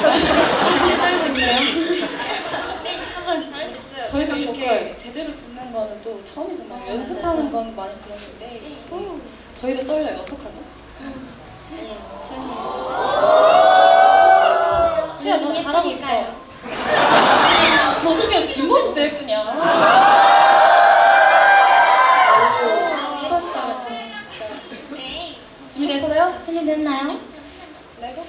떨고 있네요. 한번 잘할 수 있어요. 저희도 이렇게 제대로 듣는 거는 또 처음이잖아요. 아, 연습하는. 건 많이 들었는데 오. 저희도 떨려요. 어떡하죠? 아니에요. 주연님. 수야 너 잘하고 있어. 너 어떻게 뒷모습도 예쁘냐? 준비됐어요? 준비됐나요? 레고?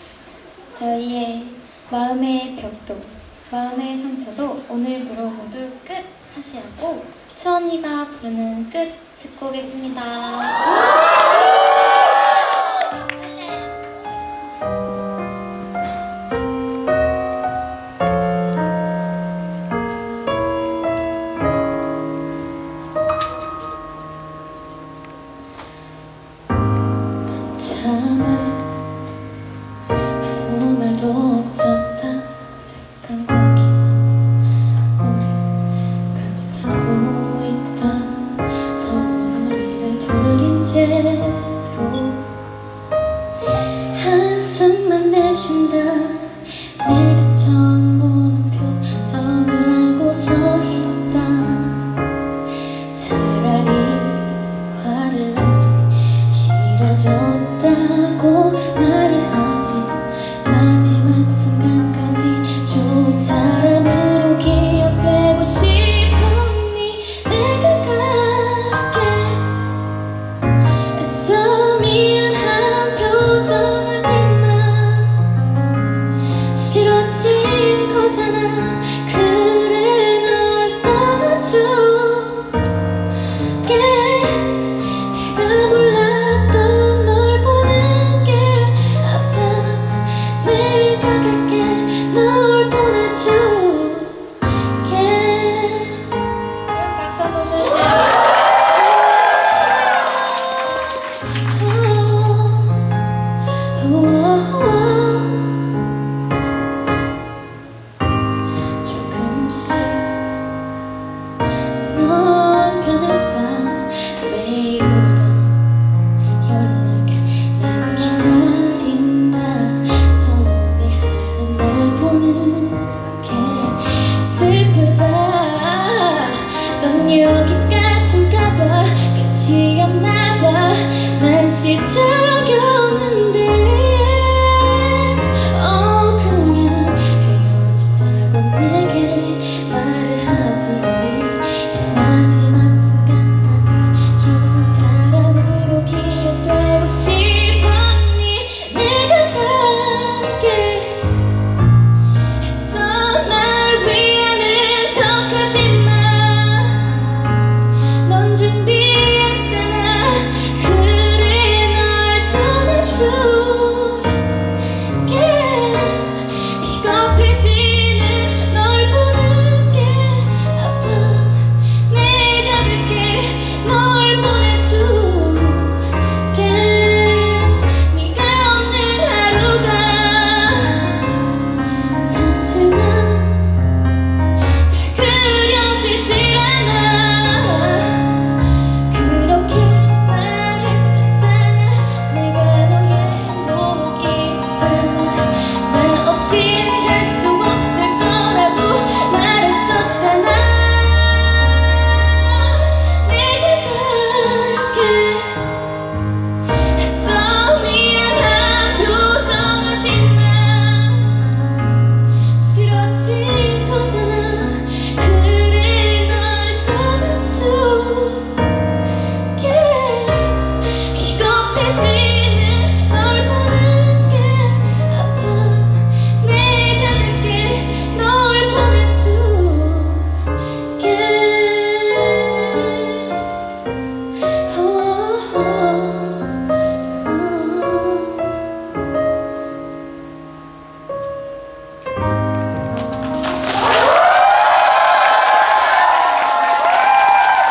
저희의 마음의 벽도, 마음의 상처도 오늘부로 모두 끝 하시라고 추언니가 부르는 끝 듣고 오겠습니다. 채로. 한숨만 내쉰다. 내가 처음 보는 표정을 하고 서 있다. 차라리 화를 내지 싫어졌다고 말을 하지. 마지막 순간까지 좋은 사람 여기까지인가봐. 끝이 없나 봐. 난 시작이 말